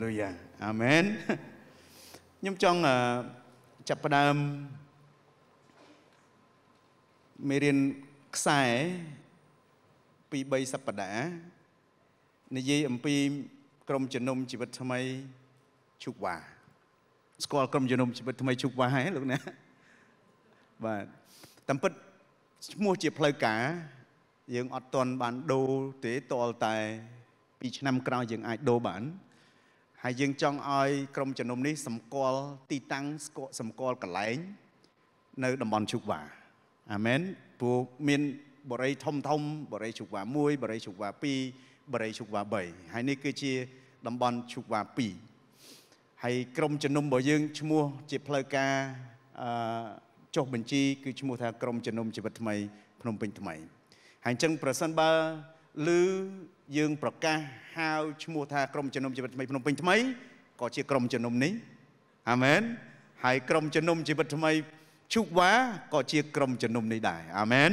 លុយអាមែនខ្ញុំចង់ចាប់ផ្ដើមមេរៀនខ្សែពី3សប្តាហ៍និយាយអំពីក្រុមជំនុំជីវិតថ្មីជុកវ៉ាស្គាល់ក្រុមជំនុំជីវិតថ្មីជុកវ៉ាហើយលោកណាបាទតាមពិតឈ្មោះជាផ្លូវការយើងអត់ទាន់បានដូរទេតលតែ2ឆ្នាំក្រោយយើងអាចដូរបាន ហើយយើងចង់ឲ្យក្រុមជំនុំនេះសម្គាល់ទីតាំងសម្គាល់កន្លែង នៅតំបន់ជុកវ៉ាអាមែនព្រោះមានបរិយធំធំបរិយជុកវ៉ា1បរិយជុកវ៉ា2បរិយជុកវ៉ា3ហើយនេះគឺជាតំបន់ជុកវ៉ា2ហើយក្រុមជំនុំរបស់យើងឈ្មោះជាផ្លូវការអឺចុះបញ្ជីគឺឈ្មោះថាក្រុមជំនុំជីវិតថ្មីភ្នំពេញថ្មីហើយអញ្ចឹងប្រសិនបើ ឬយើងប្រកាសហៅឈ្មោះថាក្រុមជំនុំជីវិតថ្មីភ្នំពេញថ្មីក៏ជាក្រុមជំនុំនេះអាមែនហើយក្រុមជំនុំជីវិតថ្មីជុកវ៉ាក៏ជាក្រុមជំនុំនេះដែរអាមែន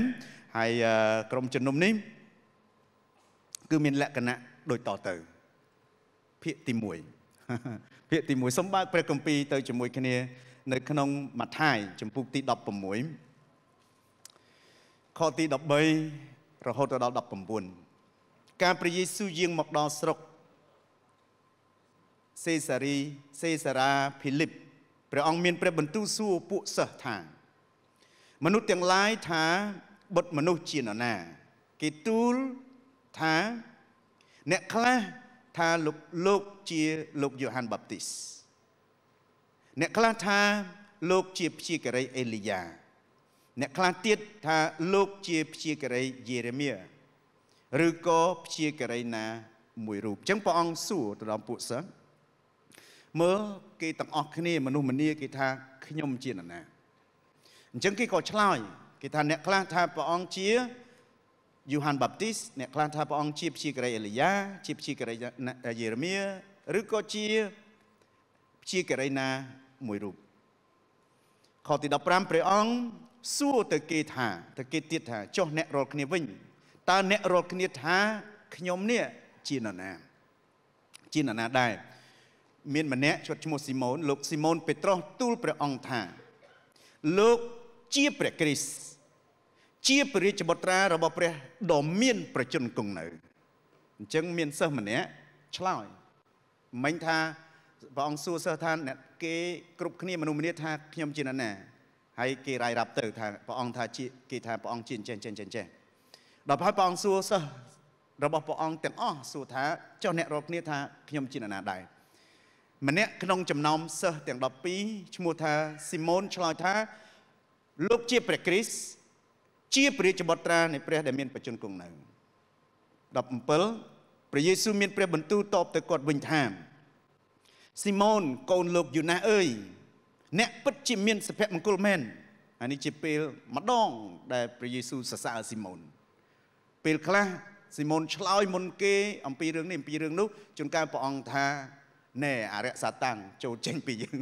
ហើយក្រុមជំនុំនេះគឺមានលក្ខណៈដូចតទៅភាគទី1ភាគទី1សូមបើកព្រះគម្ពីរទៅជាមួយគ្នា នៅក្នុងម៉ាថាយចំពុកទី16ខទី13រហូតដល់19 ការព្រះយេស៊ូវយាងមកដល់ស្រុកសេសារីសេសារ៉ាភីលីបព្រះអង្គមានព្រះបន្ទូលសួរពួកសិស្សថាមនុស្សទាំងឡាយថាបុត្រមនុស្សជានរណាគេទូលថាអ្នកខ្លះថាលោកលោកជាលោកយ៉ូហានបាប់ទីសអ្នកខ្លះថាលោកជាព្យាការីអេលីយ៉ាអ្នកខ្លះទៀតថាលោកជាព្យាការីយេរេមៀ ឬក៏ព្យាការីណាមួយរូបអញ្ចឹងព្រះអង្គសួរទៅដល់ពួកសិស្សមើលគេទាំងអស់គ្នាមនុស្សម្នាគេថាខ្ញុំជានរណាអញ្ចឹងគេក៏ឆ្លើយគេថាអ្នកខ្លះថាព្រះអង្គជាយូហានបាប់ទីសអ្នកខ្លះថាព្រះអង្គជាព្យាការីអេលីយ៉ាជាព្យាការីយេរេមៀឬក៏ជាព្យាការីណាមួយរូបខទី15ព្រះអង្គសួរទៅគេថាទៅគេទៀតថាចុះអ្នករាល់គ្នាវិញ តើអ្នករាល់គ្នាថាខ្ញុំនេះជានរណាជានរណាដែរមានម្នាក់ជាប់ឈ្មោះស៊ីម៉ូនលោកស៊ីម៉ូនពេត្រុសទូលព្រះអង្គថា លោកជាព្រះគ្រីស្ទជាព្រះរាជបុត្រារបស់ព្រះដ៏មាន ប្រជញ្ញគង់នៅអញ្ចឹងមានសិស្សម្នាក់ឆ្លើយមិញថាព្រះអង្គសួរសិស្សថាអ្នកគេគ្រប់គ្នាមនុស្សម្នាថាខ្ញុំជានរណាហើយគេរាយរាប់ទៅថាព្រះអង្គថាជាគេថាព្រះអង្គជាចេះចេះចេះចេះ ដល់ហើយព្រះអង្គសួរសិស្សរបស់ព្រះអង្គទាំងអស់សួរថាចុះអ្នករាល់គ្នាថាខ្ញុំជានរណាដែរម្នាក់ក្នុងចំណោមសិស្សទាំង12ឈ្មោះថាស៊ីម៉ូនឆ្លើយថាលោកជាព្រះគ្រីស្ទជាព្រះរាជបុត្រានៃព្រះដែលមានបច្ចុប្បន្នគង់នៅ17ព្រះយេស៊ូវមានព្រះបន្ទូលតបទៅគាត់វិញថាស៊ីម៉ូនកូនលោកយូណាអើយអ្នកពិតជាមានសុភមង្គលមែនអានេះជាពេលម្ដងដែលព្រះយេស៊ូវសរសើរស៊ីម៉ូន ពេលខ្លះស៊ីម៉ូនឆ្លើយមុនគេអំពីរឿងនេះអំពីរឿងនោះជួនកាលព្រះអង្គថាណែអរិយសាតាំងចូលចេញពីយើង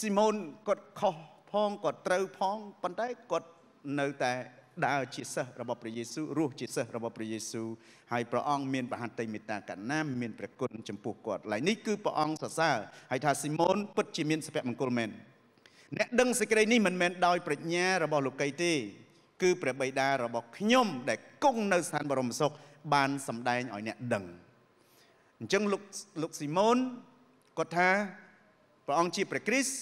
ស៊ីម៉ូនគាត់ខុសផងគាត់ត្រូវផងប៉ុន្តែគាត់នៅតែដើរជាសិស្សរបស់ព្រះយេស៊ូវរស់ជាសិស្សរបស់ព្រះយេស៊ូវហើយព្រះអង្គមានប្រហាត់មេត្តាកណ្ណាមានព្រះគុណចំពោះគាត់ឡើយនេះគឺព្រះអង្គសរសើរហើយថាស៊ីម៉ូនពិតជាមានសុភមង្គលមែនអ្នកដឹងសេចក្តីនេះមិនមែនដោយប្រាជ្ញារបស់លោកីទេ គឺព្រះបិតារបស់ខ្ញុំដែលគង់នៅស្ថានបរមសុខបានសម្ដែងឲ្យអ្នកដឹងអញ្ចឹងលោកលោកស៊ីម៉ូនគាត់ថាព្រះអង្គជាព្រះគ្រីស្ទ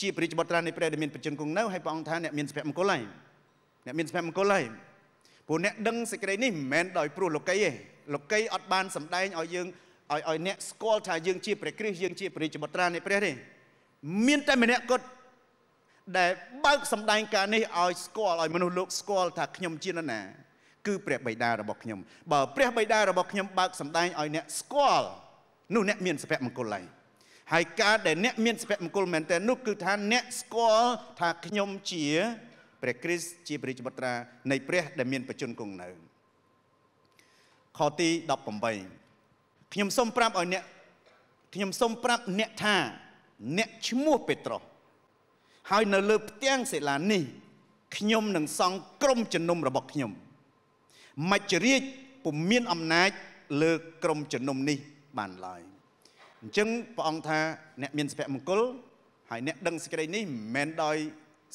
ជាព្រះរាជបុត្រានៃព្រះដែលមានបច្ចុប្បន្នគង់នៅហើយព្រះអង្គថាអ្នកមានសុភមង្គលហើយអ្នកមានសុភមង្គលហើយព្រោះអ្នកដឹងសេចក្តីនេះមិនមែនដោយព្រោះលោកីទេលោកីអត់បានសម្ដែងឲ្យយើងឲ្យឲ្យអ្នកស្គាល់ថាយើងជាព្រះគ្រីស្ទយើងជាព្រះរាជបុត្រានៃព្រះទេមានតែម្នាក់គាត់ ដែលបើកសម្ដែងការនេះឲ្យស្គាល់ឲ្យមនុស្សលោកស្គាល់ថាខ្ញុំជានរណាគឺព្រះបិតារបស់ខ្ញុំបើព្រះបិតារបស់ខ្ញុំបើកសម្ដែងឲ្យអ្នកស្គាល់នោះអ្នកមានសុភមង្គលហើយហើយការដែលអ្នកមានសុភមង្គលមែនតើនោះគឺថាអ្នកស្គាល់ថាខ្ញុំជាព្រះគ្រីស្ទជាព្រះរាជបុត្រានៃព្រះដែលមានបច្ចុប្បន្នគង់នៅខទី18ខ្ញុំសូមប្រាប់ឲ្យអ្នកខ្ញុំសូមប្រាប់អ្នកថាអ្នកឈ្មោះពេត្រុស ហើយនៅលើផ្ទាំងសិលានេះខ្ញុំនឹងសង់ក្រុមជំនុំរបស់ខ្ញុំមច្ចរាជពុំមានអំណាចលើក្រុមជំនុំនេះបានឡើយអញ្ចឹងព្រះអង្គថាអ្នកមានសុភមង្គលហើយអ្នកដឹងសេចក្តីនេះមិនមែនដោយ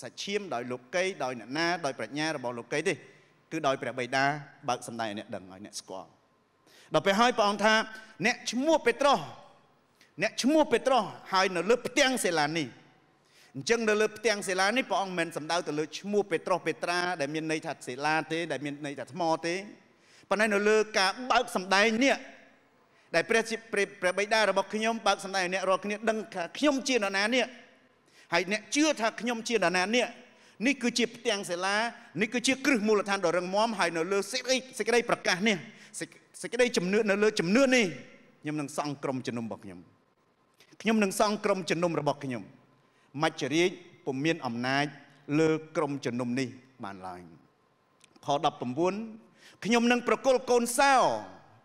សាច់ឈាមដោយលោកីដោយអ្នកណាដោយប្រាជ្ញារបស់លោកីទេគឺដោយព្រះបិតាបើកសម្ដែងឲ្យអ្នកដឹងឲ្យអ្នកស្គាល់ដល់ពេលហើយព្រះអង្គថាអ្នកឈ្មោះពេត្រុសអ្នកឈ្មោះពេត្រុសហើយនៅលើផ្ទាំងសេឡានេះ អញ្ចឹងនៅលើផ្ទាំងសេឡានេះព្រះអង្គមិនសំដៅទៅលើឈ្មោះពេត្រុសពេត្រាដែលមានន័យថាសេឡាទេដែលមានន័យថាថ្មទេប៉ុន្តែនៅលើការបើកសម្ដែងនេះដែលព្រះព្រះបិតារបស់ខ្ញុំបើកសម្ដែងអ្នករាល់គ្នាដឹងថាខ្ញុំជានរណានេះហើយអ្នកជឿថាខ្ញុំជានរណានេះនេះគឺជាផ្ទាំងសិលានេះគឺជាគ្រឹះមូលដ្ឋានដ៏រឹងមាំហើយនៅលើសេចក្តីសេចក្តីប្រកាសនេះសេចក្តីជំនឿនៅលើជំនឿនេះខ្ញុំនឹងសង់ក្រុមជំនុំរបស់ខ្ញុំខ្ញុំនឹងសង់ក្រុមជំនុំរបស់ខ្ញុំ មច្ចរាជពុំមានអំណាច លើក្រុមជំនុំនេះបានឡើយខ19ខ្ញុំនឹងប្រគល់កូនសោ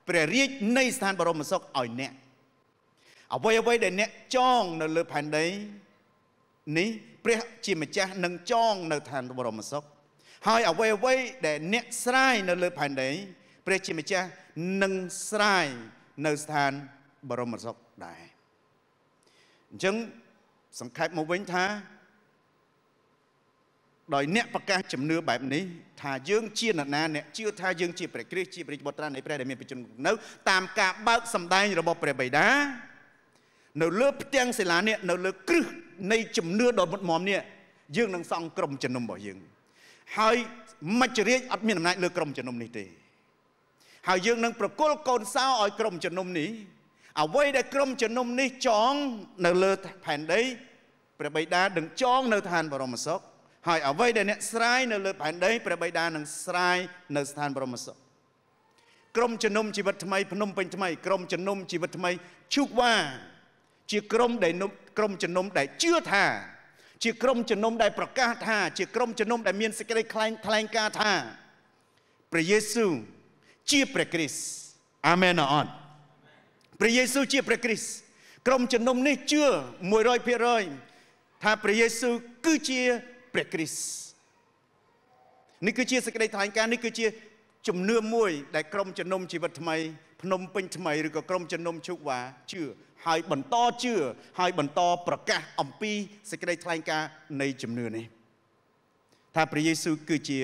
ព្រះរាជនៃស្ថានបរមសុខឲ្យអ្នកអ្វីអ្វីដែលអ្នកចងនៅលើផែនដីនេះព្រះជាម្ចាស់នឹងចងនៅឋានបរមសុខហើយអ្វីអ្វីដែលអ្នកស្រាយនៅលើផែនដីព្រះជាម្ចាស់នឹងស្រាយនៅស្ថានបរមសុខដែរអញ្ចឹង សង្ខេបមកវិញថាដោយអ្នកប្រកាសជំនឿបែបនេះថាយើងជានរណាអ្នកជឿថាយើងជាព្រះគ្រីស្ទជាព្រះបុត្រានៃព្រះដែលមានបជននៅតាមការបើកសម្ដែងរបស់ព្រះបិតានៅលើផ្ទាំងសិលានេះនៅលើគ្រឹះនៃជំនឿដ៏មុតមមនេះយើងនឹងសង់ក្រុមជំនុំរបស់យើងហើយមច្ចរាជអត់មានអំណាចលើក្រុមជំនុំនេះទេហើយយើងនឹងប្រគល់កូនសោឲ្យក្រុមជំនុំនេះអ្វីដែលក្រុមជំនុំនេះចងនៅលើផែនដី ព្រះបិតានឹងចងនៅឋានបរមសុខហើយអ្វីដែលអ្នកស្រាយនៅលើផែនដីព្រះបិតានឹងស្រាយនៅស្ថានបរមសុខក្រុមជំនុំជីវិតថ្មីភ្នំពេញថ្មីក្រុមជំនុំជីវិតថ្មីជូកវ៉ាជាក្រុមដែលក្រុមជំនុំដែលជឿថា ជាក្រុមជំនុំដែលប្រកាសថា ជាក្រុមជំនុំដែលមានសេចក្តីថ្លែងថ្លែងការថាព្រះយេស៊ូវជាព្រះគ្រីស្ទអាមែនអត់ព្រះយេស៊ូវជាព្រះគ្រីស្ទក្រុមជំនុំនេះជឿ100% ថាព្រះយេស៊ូវគឺជាព្រះគ្រីស្ទនេះគឺជាសេចក្តីថ្លែងការណ៍នេះគឺជាជំនឿមួយ ដែលក្រុមជំនុំជីវិតថ្មីភ្នំពេញថ្មីឬក៏ក្រុមជំនុំជុកវ៉ាជឿហើយបន្តជឿហើយបន្តប្រកាសអំពីសេចក្តីថ្លែងការណ៍នៃជំនឿនេះថាព្រះយេស៊ូវគឺជា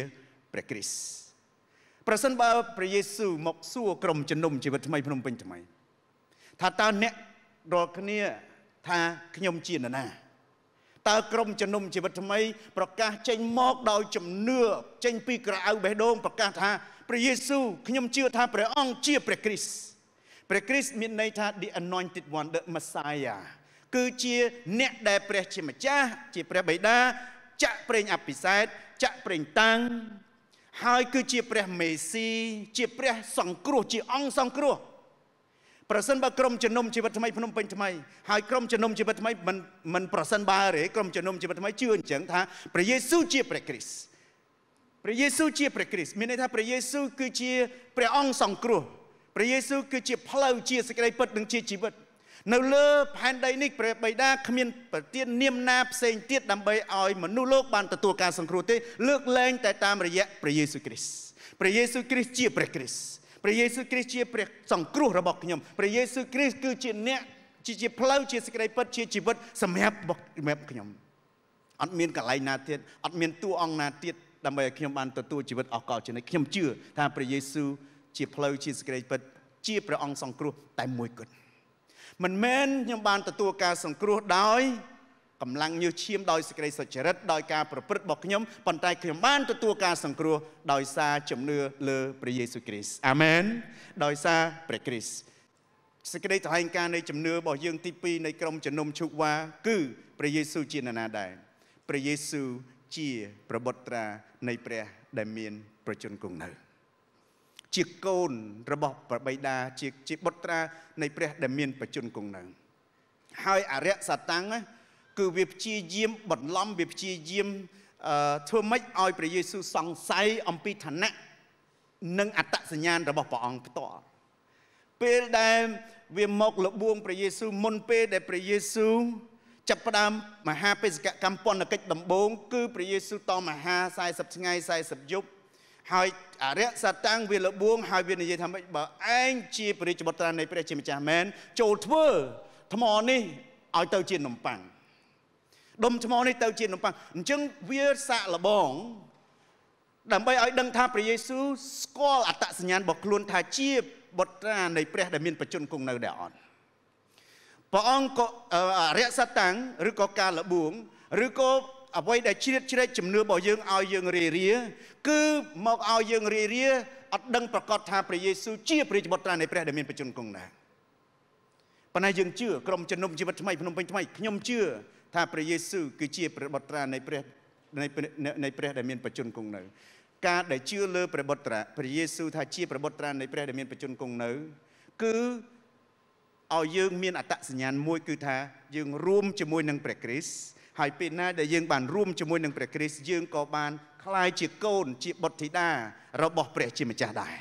ព្រះគ្រីស្ទប្រសិនបើព្រះយេស៊ូវមកសួរក្រុមជំនុំជីវិតថ្មីភ្នំពេញថ្មីថាតើអ្នករាល់គ្នាថាខ្ញុំជានរណា តើក្រុមជំនុំជីវិតថ្មីប្រកាសចេញមកដោយជំនឿចេញពីក្រៅបេះដូងប្រកាសថាព្រះយេស៊ូវខ្ញុំជឿថាព្រះអង្គជាព្រះគ្រីស្ទព្រះគ្រីស្ទមានន័យថា the anointed one the messiah គឺជាអ្នកដែលព្រះជាម្ចាស់ជាព្រះបិតាចាក់ប្រេងអភិសេកចាក់ប្រេងតាំងហើយគឺជាព្រះមេស៊ីជាព្រះសង្គ្រោះជាអង្គសង្គ្រោះ ប្រសិនបើក្រុមជំនុំជីវិតថ្មីភ្នំពេញថ្មីហើយក្រុមជំនុំជីវិតថ្មីមិនមិនប្រសិនបើទេក្រុមជំនុំជីវិតថ្មីជឿអញ្ចឹងថាព្រះយេស៊ូវជាព្រះគ្រីស្ទព្រះយេស៊ូវជាព្រះគ្រីស្ទមានន័យថាព្រះយេស៊ូវគឺជាព្រះអង្គសង្គ្រោះព្រះយេស៊ូវគឺជាផ្លូវជាសេចក្តីពិតនិងជាជីវិតនៅលើផែនដីនេះព្រះបិតាគ្មានប្រទាននាមណាផ្សេងទៀតដើម្បីឲ្យមនុស្សលោកបានទទួលការសង្គ្រោះទេលើកលែងតែតាមរយៈព្រះយេស៊ូវគ្រីស្ទព្រះយេស៊ូវគ្រីស្ទជាព្រះគ្រីស្ទ ព្រះយេស៊ូវគ្រីស្ទជាព្រះសង្គ្រោះរបស់ខ្ញុំព្រះយេស៊ូវគ្រីស្ទគឺជាអ្នកជាជាផ្លូវជាសេចក្តីពិតជាជីវិតសម្រាប់សម្រាប់ខ្ញុំអត់មានកន្លែងណាទៀតអត់មានតួអង្គណាទៀតដើម្បីឲ្យខ្ញុំបានទទួលជីវិតអស់កលជានិច្ចខ្ញុំជឿថាព្រះយេស៊ូវជាផ្លូវជាសេចក្តីពិតជាព្រះអង្គសង្គ្រោះតែមួយគត់មិនមែនខ្ញុំបានទទួលការសង្គ្រោះដោយ កម្លាំងញើសឈាមដោយសេចក្តីសុចរិតដោយការប្រព្រឹត្តរបស់ខ្ញុំប៉ុន្តែខ្ញុំបានទទួលការសង្គ្រោះដោយសារជំនឿលើព្រះយេស៊ូវគ្រីស្ទអាមែនដោយសារព្រះគ្រីស្ទសេចក្តីថ្លែងការណ៍នៃជំនឿរបស់យើងទី2នៃក្រុមជំនុំឈុកវ៉ាគឺព្រះយេស៊ូវជានរណាដែរព្រះយេស៊ូវជាប្របុត្រានៃព្រះដែលមានប្រជញ្ញគង់នៅជាកូនរបស់ព្រះបិតាជាជាបុត្រានៃព្រះដែលមានបជនគង់នៅហើយអរិយសតាំង គឺវាព្យាយាមបន្លំវាព្យាយាមធ្វើម៉េចឲ្យព្រះយេស៊ូវសង្ស័យអំពីឋានៈនិងអត្តសញ្ញាណរបស់ព្រះអង្គផ្ទាល់ពេលដែលវាមកលបួងព្រះយេស៊ូវមុនពេលដែលព្រះយេស៊ូវចាប់ផ្ដើមមហាបេសកកម្មពន្ធកិច្ចដំបូងគឺព្រះយេស៊ូវតមហា40ថ្ងៃ40យប់ហើយអរិយសតាំងវាលបួងហើយវានិយាយថាម៉េចបើឯងជាព្រះរាជបុត្រានៃព្រះជាម្ចាស់មែនចូលធ្វើថ្មនេះឲ្យទៅជានំប៉័ង ដុំថ្មនេះទៅជានំប៉័ងអញ្ចឹងវាសាក់លបងដើម្បីឲ្យដឹងថាព្រះយេស៊ូវស្គាល់អត្តសញ្ញាណរបស់ខ្លួនថាជាបុត្រានៃព្រះដែលមានបច្ចុប្បន្នគង់នៅដែរអត់ព្រះអង្គក៏អរិយសតាំងឬក៏ការលបួងឬក៏អ្វីដែលជ្រៀតជ្រែកជំនឿរបស់យើងឲ្យយើងរារាគឺមកឲ្យយើងរារាអត់ដឹងប្រកាសថាព្រះយេស៊ូវជាព្រះបុត្រានៃព្រះដែលមានបច្ចុប្បន្នគង់ដែរប៉ុន្តែយើងជឿក្រុមជំនុំជីវិតថ្មីភ្នំពេញថ្មីខ្ញុំជឿ ថាព្រះយេស៊ូវគឺជាព្រះបុត្រានៃព្រះនៃព្រះដែលមានបច្ចុប្បន្នគង់នៅ ការដែលជឿលើព្រះបុត្រាព្រះយេស៊ូវថាជាព្រះបុត្រានៃព្រះដែលមានបច្ចុប្បន្នគង់នៅ គឺឲ្យយើងមានអត្តសញ្ញាណមួយគឺថាយើងរួមជាមួយនឹងព្រះគ្រីស្ទហើយពេលណាដែលយើងបានរួមជាមួយនឹងព្រះគ្រីស្ទយើងក៏បានក្លាយជាកូនជាបុត្រធីតារបស់ព្រះជាម្ចាស់ដែរ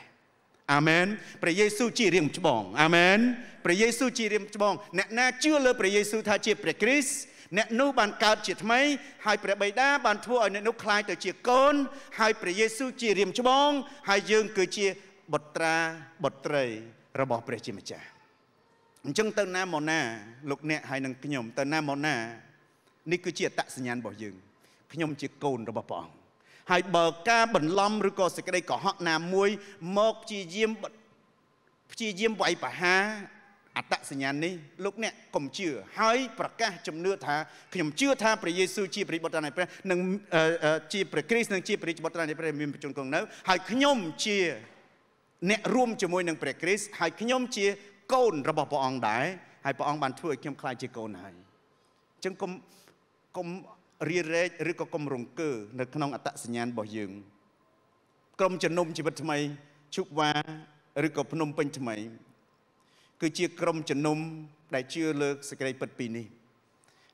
អាមែនព្រះយេស៊ូវជារៀងច្បងអាមែនព្រះយេស៊ូវជារៀងច្បងអ្នកណាជឿលើព្រះយេស៊ូវថាជាព្រះគ្រីស្ទ អ្នកនោះបានកើតជាថ្មីហើយព្រះបិតាបានធ្វើឲ្យអ្នកនោះក្លាយទៅជាកូន ហើយព្រះយេស៊ូវជារៀមច្បងហើយយើងគឺជាបុត្រាបុត្រីរបស់ព្រះជាម្ចាស់អញ្ចឹងទៅណាមកណាលោកអ្នកហើយនឹងខ្ញុំទៅណាមកណានេះគឺជាអត្តសញ្ញាណរបស់យើងខ្ញុំជាកូនរបស់ព្រះអង្គហើយបើការបន្លំឬក៏សេចក្តីកុហកណាមួយមកព្យាយាមព្យាយាមវាយប្រហារ អត្តសញ្ញាណនេះលោកអ្នកកុំជឿហើយប្រកាសជំនឿថាខ្ញុំជឿថាព្រះយេស៊ូវជាព្រះបុត្រនៃព្រះនិងជាព្រះគ្រីស្ទនិងជាព្រះបុត្រនៃព្រះមានបជនគង់នៅហើយខ្ញុំជាអ្នករួមជាមួយនឹងព្រះគ្រីស្ទហើយខ្ញុំជាកូនរបស់ព្រះអង្គដែរហើយព្រះអង្គបានធ្វើឲ្យខ្ញុំខ្លាចជាកូនហើយអញ្ចឹងកុំកុំរៀបរែកឬក៏កុំរង្គើនៅក្នុងអត្តសញ្ញាណរបស់យើងក្រុមជំនុំជីវិតថ្មីជុកវ៉ាឬក៏ភ្នំពេញថ្មី គឺជាក្រុមជំនុំដែលជឿលើសេចក្តីពិតពីរនេះ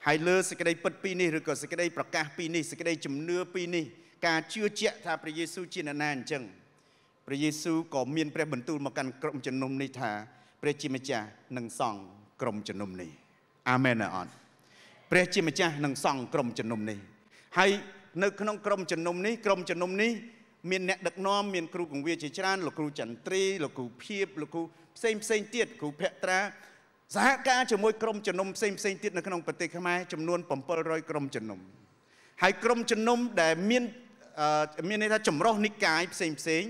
ហើយលើសេចក្តីពិតពីរនេះឬក៏សេចក្តីប្រកាសពីរនេះសេចក្តីជំនឿពីរនេះការជឿជាក់ថាព្រះយេស៊ូវជានរណាអញ្ចឹងព្រះយេស៊ូវក៏មានព្រះបន្ទូលមកកាន់ក្រុមជំនុំនេះថាព្រះជាម្ចាស់នឹងសង់ក្រុមជំនុំនេះអាមែនអត់ព្រះជាម្ចាស់នឹងសង់ក្រុមជំនុំនេះហើយនៅក្នុងក្រុមជំនុំនេះក្រុមជំនុំនេះ មានអ្នកដឹកនាំមានគ្រូកងវាជាច្រើនលោកគ្រូចន្ទ្រីលោកគ្រូភៀបលោកគ្រូផ្សេងផ្សេងទៀតគ្រូភក្ត្រាសហការជាមួយក្រុមជំនុំផ្សេងផ្សេងទៀតនៅក្នុងប្រទេសខ្មែរចំនួន700ក្រុមជំនុំហើយក្រុមជំនុំដែលមានមានន័យថាចម្រុះនិកាយផ្សេងផ្សេង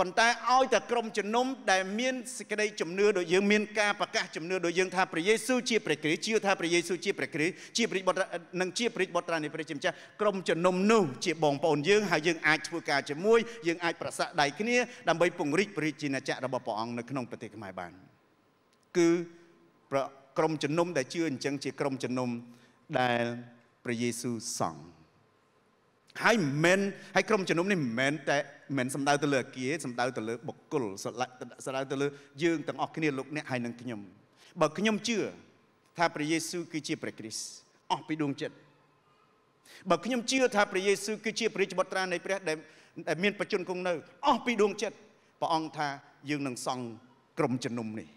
ប៉ុន្តែឲ្យតែក្រុមជំនុំដែលមានសេចក្តីជំនឿដូចយើងមានការប្រកាសជំនឿដូចយើងថាព្រះយេស៊ូវជាព្រះគ្រីស្ទជឿថាព្រះយេស៊ូវជាព្រះគ្រីស្ទជាព្រះបុត្រនិងជាព្រះបុត្រនៃព្រះជាម្ចាស់ក្រុមជំនុំនោះជាបងប្អូនយើងហើយយើងអាចធ្វើការជាមួយយើងអាចប្រសាក់ដៃគ្នាដើម្បីពង្រីកព្រះរាជាណាចក្ររបស់ព្រះអង្គនៅក្នុងប្រទេសខ្មែរបានគឺក្រុមជំនុំដែលជឿអញ្ចឹងជាក្រុមជំនុំដែលព្រះយេស៊ូវសង់ ហើយមិនមែនហើយក្រុមជំនុំនេះមិនមែនតែមិនសំដៅទៅលើអាគារសំដៅទៅលើបុគ្គលសំដៅទៅលើយើងទាំងអស់គ្នាលោកអ្នកហើយនឹងខ្ញុំបើខ្ញុំជឿថាព្រះយេស៊ូវគឺជាព្រះគ្រីស្ទអស់ពីដួងចិត្តបើខ្ញុំជឿថាព្រះយេស៊ូវគឺជាព្រះបុត្រានៃព្រះដែលមានបច្ចុប្បន្នគង់នៅអស់ពីដួងចិត្តព្រះអង្គថាយើងនឹងសង់ក្រុមជំនុំនេះ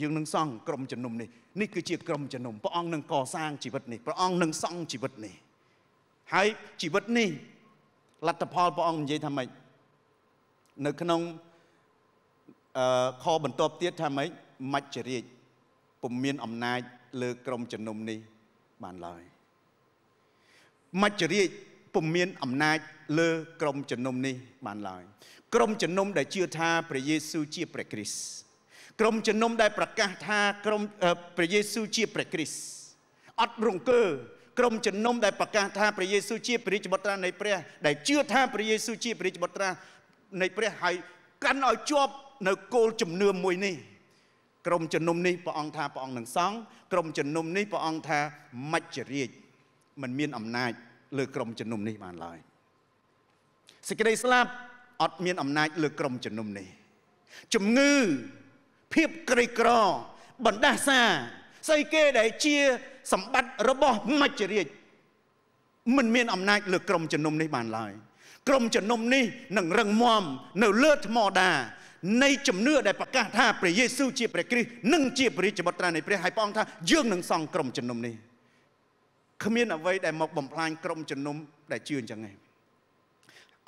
យើងនឹងសង់ក្រុមជំនុំនេះនេះគឺជាក្រុមជំនុំព្រះអង្គនឹងកសាងជីវិតនេះព្រះអង្គនឹងសង់ជីវិតនេះ ហើយជីវិតនេះលទ្ធផលព្រះអង្គនិយាយថាម៉េចនៅក្នុងអឺខបន្ទាប់ទៀតថាម៉េចមច្ចរាជពុំមានអំណាចលើក្រុមជំនុំនេះបានឡើយមច្ចរាជពុំមានអំណាចលើក្រុមជំនុំនេះបានឡើយក្រុមជំនុំដែលជឿថាព្រះយេស៊ូវជាព្រះគ្រីស្ទក្រុមជំនុំដែលប្រកាសថាក្រុមព្រះយេស៊ូវជាព្រះគ្រីស្ទអត់រង្គើ ក្រុមជំនុំដែលប្រកាសថាព្រះយេស៊ូវជាព្រះរាជបុត្រានៃព្រះដែលជឿថាព្រះយេស៊ូវជាព្រះរាជបុត្រានៃព្រះហើយកាន់ឲ្យជាប់នៅគោលជំនឿមួយនេះក្រុមជំនុំនេះព្រះអង្គថាព្រះអង្គនឹងសង់ក្រុមជំនុំនេះព្រះអង្គថាមច្ចរាជมันមានអំណាចលើក្រុមជំនុំនេះបានឡើយសេចក្តីស្លាប់អត់មានអំណាចលើក្រុមជំនុំនេះជំងឺភាពក្រីក្របណ្ដាសា ស្អីគេដែលជាសម្បត្តិរបស់មច្ចរាជមិនមានអំណាចលើក្រុមជំនុំនេះបានឡើយក្រុមជំនុំនេះនឹងរឹងមាំនៅលើថ្មដានៃជំនឿដែលប្រកាសថាព្រះយេស៊ូវជាព្រះគ្រីស្ទនិងជាព្រះរាជបុត្រានៃព្រះហើយព្រះអង្គថាយើងនឹងសង់ក្រុមជំនុំនេះគ្មានអ្វីដែលមកបំផ្លាញក្រុមជំនុំដែលជឿអញ្ចឹងទេ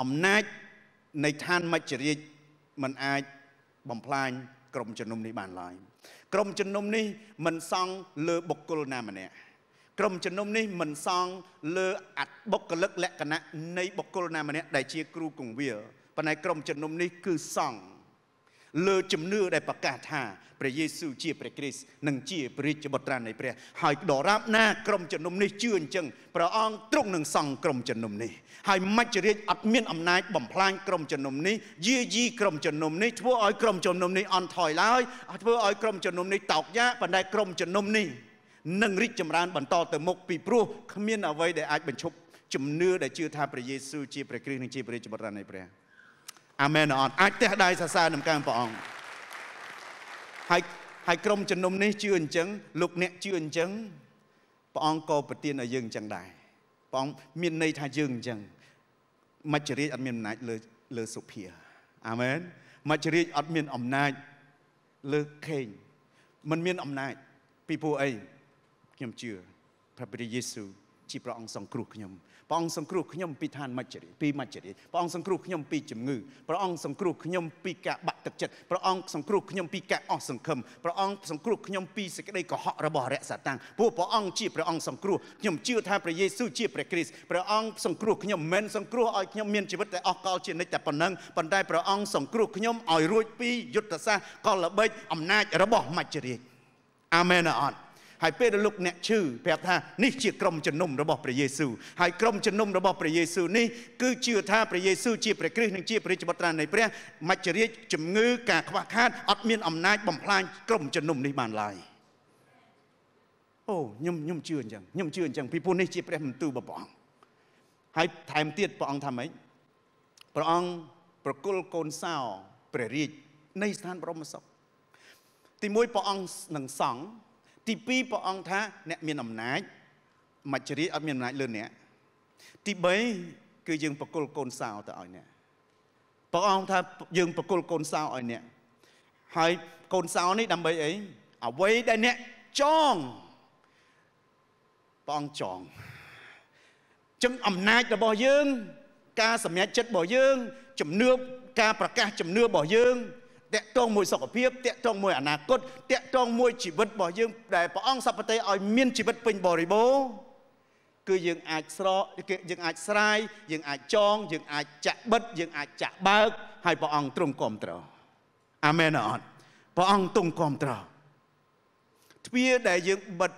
អំណាចនៃឋានមច្ចរាជมันអាចបំផ្លាញក្រុមជំនុំនេះបានឡើយ ក្រុមជំនុំនេះមិនសង់លើបុគ្គលណាម្នាក់ក្រុមជំនុំនេះមិនសង់លើអត្តបុគ្គលិកលក្ខណៈនៃបុគ្គលណាម្នាក់ដែលជាគ្រូគង្វាលប៉ុន្តែក្រុមជំនុំនេះគឺសង់ លើជំនឿដែលប្រកាសថាព្រះយេស៊ូវជាព្រះគ្រីស្ទនិងជាព្រះរាជបុត្រានៃព្រះហើយដរាបណាក្រុមជំនុំនេះជឿអញ្ចឹងព្រះអង្គទ្រង់នឹងសង់ក្រុមជំនុំនេះហើយមច្ចរាជអត់មានអំណាចបំផ្លាញក្រុមជំនុំនេះយាយីក្រុមជំនុំនេះធ្វើឲ្យក្រុមជំនុំនេះអន់ថយឡើយធ្វើឲ្យក្រុមជំនុំនេះតោកយ៉ាប៉ុន្តែក្រុមជំនុំនេះនឹងរីកចម្រើនបន្តទៅមុខពីព្រោះគ្មានអ្វីដែលអាចបញ្ឈប់ជំនឿដែលជឿថាព្រះយេស៊ូវជាព្រះគ្រីស្ទនិងជាព្រះរាជបុត្រានៃព្រះ អាមែនអត់អាចទះដៃសរសើរនឹងកាងព្រះអង្គហើយហើយក្រុមជំនុំនេះជឿអញ្ចឹងលោកអ្នកជឿអញ្ចឹងព្រះអង្គក៏ប្រទានឲ្យយើងអញ្ចឹងដែរព្រះអង្គមានន័យថាយើងអញ្ចឹងមច្ចរាជអត់មានអំណាចលើលើសុភាអាមែនមច្ចរាជអត់មានអំណាចលើខេងมันមានអំណាចពីព្រោះអីខ្ញុំជឿព្រះព្រះយេស៊ូវ ជាព្រះអង្គសង្គ្រោះខ្ញុំព្រះអង្គសង្គ្រោះខ្ញុំពីឋានមច្ចរិយពីមច្ចរិយព្រះអង្គសង្គ្រោះខ្ញុំពីជំងឺព្រះអង្គសង្គ្រោះខ្ញុំពីការបាក់ទឹកចិត្តព្រះអង្គសង្គ្រោះខ្ញុំពីការអស់សង្ឃឹមព្រះអង្គសង្គ្រោះខ្ញុំពីសេចក្តីកុហករបស់រក្សាតាំងព្រោះព្រះអង្គជាព្រះអង្គសង្គ្រោះខ្ញុំជឿថាព្រះយេស៊ូវជាព្រះគ្រីស្ទព្រះអង្គសង្គ្រោះខ្ញុំមិនសង្គ្រោះឲ្យខ្ញុំមានជីវិតតែអស់កលជានិច្ចតែប៉ុណ្ណឹងប៉ុន្តែព្រះអង្គសង្គ្រោះខ្ញុំឲ្យរួចពីយុទ្ធសាស្ត្រកលល្បិចអំណាចរបស់មច្ចរិយអាមែនអត់ ហើយពេលដែលលោកអ្នកឈឺប្រាប់ថានេះជាក្រុមជំនុំរបស់ព្រះយេស៊ូវហើយក្រុមជំនុំរបស់ព្រះយេស៊ូវនេះគឺជឿថាព្រះយេស៊ូវជាព្រះគ្រីស្ទនិងជាព្រះរាជបុត្រានៃព្រះមច្ចរាជជំងឺការខ្វះខាតអត់មានអំណាចបំផ្លាញក្រុមជំនុំនេះបានឡើយអូខ្ញុំខ្ញុំជឿអញ្ចឹងខ្ញុំជឿអញ្ចឹងពីព្រោះនេះជាព្រះបន្ទូលរបស់ព្រះអង្គហើយថែមទៀតព្រះអង្គថាម៉េចព្រះអង្គប្រគល់កូនសោព្រះរាជនៃស្ថានបរមសុខទីមួយព្រះអង្គនឹងសង់ ទី2ព្រះអង្គថាអ្នកមានអំណាចមច្ចរិយអត់មានអំណាចលើអ្នកទី3គឺយើងបកុលកូនសោទៅឲ្យអ្នកព្រះអង្គថាយើងបកុលកូនសោឲ្យអ្នកហើយកូនសោនេះដើម្បីអីអ្វីដែលអ្នកចងព្រះអង្គចងចឹងអំណាចរបស់យើង ការសម្រេចចិត្តរបស់យើង ជំនឿការប្រកាសជំនឿរបស់យើង តកតងមួយសុខភាពតកតងមួយអនាគតតកតងមួយជីវិតរបស់យើងដែលព្រះអង្គសពតិឲ្យមានជីវិតពេញបរិបូរណ៍គឺយើងអាចស្រកយើងអាចស្រាយយើងអាចចង យើងអាចចាក់បិទយើងអាចចាក់បើកហើយព្រះអង្គទ្រង់គ្រប់ត្រអាមែនអត់ព្រះអង្គទ្រង់គ្រប់ត្រទ្វារដែលយើងបិទ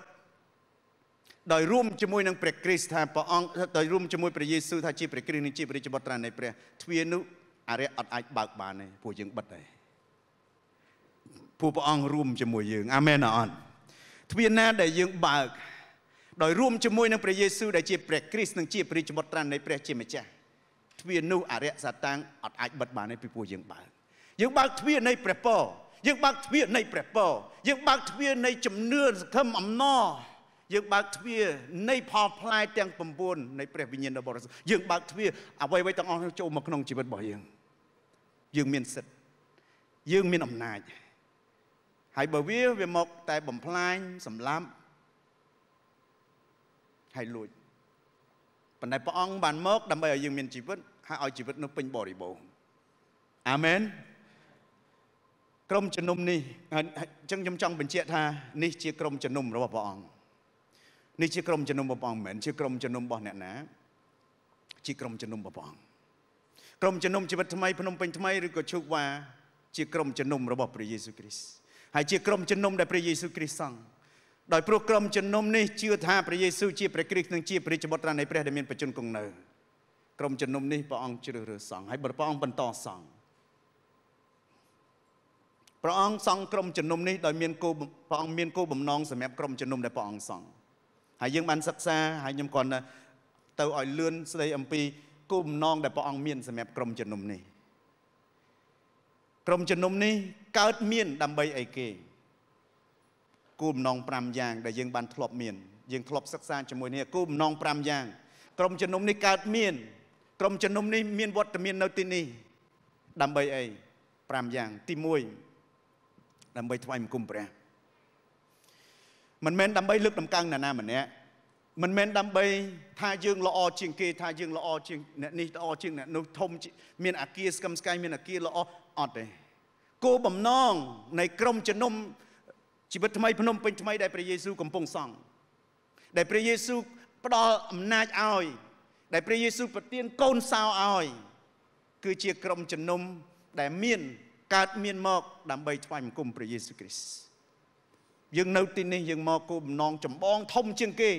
ដោយរួមជាមួយនឹងព្រះគ្រីស្ទថាព្រះអង្គដោយរួមជាមួយព្រះយេស៊ូវថាជាព្រះគ្រីស្ទនិងជាព្រះជាបុត្រានៃព្រះទ្វារនោះអរិយអត់អាចបើកបានទេព្រោះយើងបិទហើយ ព្រោះព្រះអង្គរួមជាមួយយើងអាមែនអត់ទ្វារណាដែលយើងបើកដោយរួមជាមួយនឹងព្រះយេស៊ូវដែលជាព្រះគ្រីស្ទនិងជាព្រះរាជបុត្រានៃព្រះជាម្ចាស់ទ្វារនោះអរិយសាតាំងអត់អាចបិទបានទេពីព្រោះយើងបើកយើងបើកទ្វារនៃព្រះពរយើងបើកទ្វារនៃព្រះពរយើងបើកទ្វារនៃជំនឿសង្ឃឹមអំណរយើងបើកទ្វារនៃផលផ្លែទាំង9នៃព្រះវិញ្ញាណបរិសុទ្ធយើងបើកទ្វារអ្វីៗទាំងអស់ចូលមកក្នុងជីវិតរបស់យើងយើងមានសិទ្ធយើងមានអំណាច ហើយបើវាវាមកតែបំផ្លាញសម្លាប់ហើយលួចប៉ុន្តែព្រះអង្គបានមកដើម្បីឲ្យយើងមានជីវិតហើយឲ្យជីវិតនោះពេញបរិបូរណ៍អាមែនក្រុមជំនុំនេះអញ្ចឹងខ្ញុំចង់បញ្ជាក់ថានេះជាក្រុមជំនុំរបស់ព្រះអង្គនេះជាក្រុមជំនុំរបស់ព្រះអង្គមិនមែនជាក្រុមជំនុំរបស់អ្នកណាជាក្រុមជំនុំរបស់ព្រះអង្គក្រុមជំនុំជីវិតថ្មីភ្នំពេញថ្មីឬក៏ឈូកវ៉ាជាក្រុមជំនុំរបស់ព្រះយេស៊ូវគ្រីស្ទ ហើយជាក្រុមជំនុំដែលព្រះយេស៊ូវគ្រីស្ទសង់ដោយព្រោះក្រុមជំនុំនេះជឿថាព្រះយេស៊ូវជាព្រះគ្រីស្ទនិងជាព្រះជាបុត្រានៃព្រះដែលមានបច្ចុប្បន្នគង់នៅក្រុមជំនុំនេះព្រះអង្គជ្រើសរើសសង់ហើយព្រះអង្គបន្តសង់ព្រះអង្គសង់ក្រុមជំនុំនេះដោយមានគោលព្រះអង្គមានគោលបំណងសម្រាប់ក្រុមជំនុំដែលព្រះអង្គសង់ហើយយើងបានសិក្សាហើយខ្ញុំគាត់ទៅឲ្យលឿនស្ដីអំពីគោលបំណងដែលព្រះអង្គមានសម្រាប់ក្រុមជំនុំនេះ ក្រុមជំនុំនេះកើតមានដើម្បីអីគេគោលបំណង5យ៉ាងដែលយើងបានធ្លាប់មានយើងធ្លាប់សិក្សាជាមួយនេះគោលបំណង5យ៉ាងក្រុមជំនុំនេះកើតមានក្រុមជំនុំនេះមានវត្តមាននៅទីនេះដើម្បីអី5យ៉ាងទី1ដើម្បីថ្វាយបង្គំព្រះមិនមែនដើម្បីលើកតម្កើងនរណាម្នាក់មិនមែនដើម្បីថាយើងល្អជាងគេថាយើងល្អជាងអ្នកនេះល្អជាងអ្នកនោះធំមានអាគារស្កឹមស្កៃមានអាគារល្អ អត់ទេគោលបំណងនៃក្រុមជំនុំជីវិតថ្មីភ្នំពេញថ្មីដែលព្រះយេស៊ូវកំពុងសង់ដែលព្រះយេស៊ូវផ្ដល់អំណាចឲ្យ ដែលព្រះយេស៊ូវប្រទានកូនសោឲ្យ គឺជាក្រុមជំនុំដែលមានកើតមានមកដើម្បីថ្វាយបង្គំព្រះយេស៊ូវគ្រីស្ទយើងនៅទីនេះយើងមកគោលបំណងចម្បងធំជាងគេ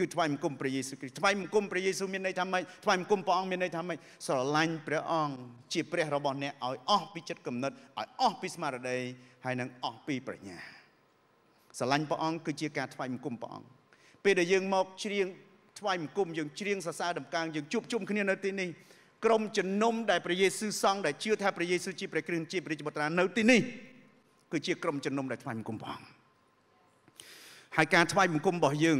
គឺថ្វាយបង្គំព្រះយេស៊ូវគ្រីស្ទថ្វាយបង្គំព្រះយេស៊ូវមានន័យថាម៉េចថ្វាយបង្គំព្រះអង្គមានន័យថាម៉េចស្រឡាញ់ព្រះអង្គជាព្រះរបស់អ្នកឲ្យអស់ពីចិត្តគំនិតឲ្យអស់ពីស្មារតីហើយនឹងអស់ពីប្រាជ្ញាស្រឡាញ់ព្រះអង្គគឺជាការថ្វាយបង្គំព្រះអង្គពេលដែលយើងមកច្រៀងថ្វាយបង្គំយើងច្រៀងសរសើរដំកើងយើងជួបជុំគ្នានៅទីនេះក្រុមជំនុំដែលព្រះយេស៊ូវសង់ដែលជឿថាព្រះយេស៊ូវជាព្រះគ្រីស្ទជាព្រះបុត្រានៅទីនេះគឺជាក្រុមជំនុំដែលថ្វាយបង្គំព្រះអង្គហើយការថ្វាយបង្គំរបស់យើង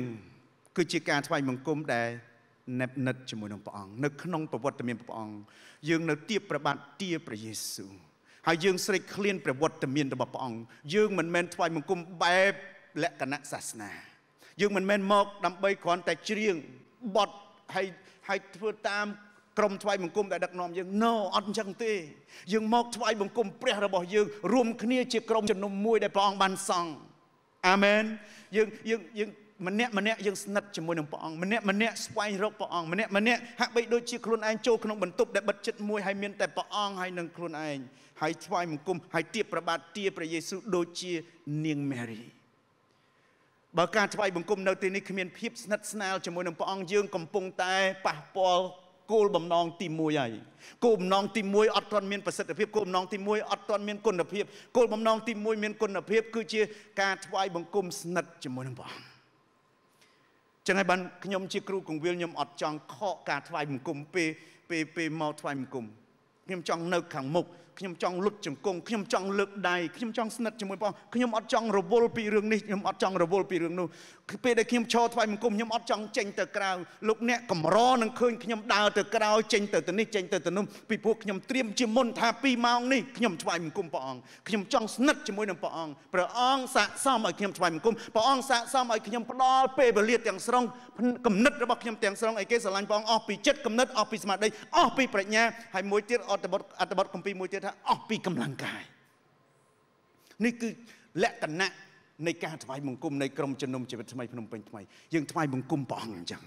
គឺជាការថ្វាយបង្គំដែលណែបនិតជាមួយនឹងព្រះអង្គនៅក្នុងប្រវត្តិមានព្រះអង្គយើងនៅទៀបប្របាទទាព្រះយេស៊ូវហើយយើងស្រេកឃ្លានប្រវត្តិមានរបស់ព្រះអង្គយើងមិនមែនថ្វាយបង្គំបែបលក្ខណៈសាសនាយើងមិនមែនមកដើម្បីគ្រាន់តែច្រៀងបត់ហើយហើយធ្វើតាមក្រុមថ្វាយបង្គំដែលដឹកនាំយើង no អត់អញ្ចឹងទេ យើងមកថ្វាយបង្គំព្រះរបស់យើងរួមគ្នាជាក្រុមជំនុំមួយដែលព្រះអង្គបានសង់អាមែនយើងយើងយើង ម្នាក់ម្នាក់យើងស្និទ្ធជាមួយនឹងព្រះអង្គម្នាក់ម្នាក់ស្វែងរកព្រះអង្គម្នាក់ម្នាក់ហាក់បីដូចជាខ្លួនឯងចូលក្នុងបន្ទប់ដែលបិទចិត្តមួយហើយមានតែព្រះអង្គហើយនឹងខ្លួនឯងហើយថ្វាយបង្គំហើយទៀបប្របាទទាព្រះយេស៊ូវដូចជានាងមេរីបើការថ្វាយបង្គំនៅទីនេះគ្មានភាពស្និទ្ធស្នាលជាមួយនឹងព្រះអង្គយើងកំពុងតែប៉ះពាល់គោលបំណងទី1ហើយគោលបំណងទី1អត់ទាន់មានប្រសិទ្ធភាពគោលបំណងទី1អត់ទាន់មានគុណភាពគោលបំណងទី1មានគុណភាពគឺជាការថ្វាយបង្គំស្និទ្ធជាមួយនឹងព្រះអង្គ ចឹងហើយបានខ្ញុំជាគ្រូកងវិលខ្ញុំអត់ចង់ខកការថ្វាយបង្គំពេលពេលពេលមកថ្វាយបង្គំខ្ញុំចង់នៅខាងមុខ ខ្ញុំចង់លុតជង្គង់ខ្ញុំចង់លើកដៃខ្ញុំចង់ស្និទ្ធជាមួយព្រះខ្ញុំអត់ចង់រវល់ពីរឿងនេះខ្ញុំអត់ចង់រវល់ពីរឿងនោះពេលដែលខ្ញុំឈរថ្វាយបង្គំខ្ញុំអត់ចង់ចេញទៅក្រៅលោកអ្នកកម្រនឹងឃើញខ្ញុំដើរទៅក្រៅចេញទៅទៅនេះចេញទៅទៅនោះពីព្រោះខ្ញុំត្រៀមជាមុនថា2ម៉ោងនេះខ្ញុំថ្វាយបង្គំព្រះអង្គខ្ញុំចង់ស្និទ្ធជាមួយនឹងព្រះអង្គព្រះអង្គស័ក្តិសមឲ្យខ្ញុំថ្វាយបង្គំព្រះអង្គស័ក្តិសមឲ្យខ្ញុំផ្ដល់ពេលវេលាទាំងស្រុងគំនិតរបស់ខ្ញុំទាំងស្រុងឲ្យគេស្រឡាញ់ព្រះអង្គអស់ពីចិត្តគំនិតអស់ពីស្មារតីអស់ពីប្រាជ្ញាហើយមួយទៀតអត្តបទអត្តបទគម្ពីរមួយទៀតថាអស់ពីកម្លាំងកាយនេះគឺលក្ខណៈនៃការថ្វាយបង្គំនៃក្រុមជំនុំជីវិតថ្មីភ្នំពេញថ្មីយើងថ្វាយបង្គំព្រះអង្គអញ្ចឹង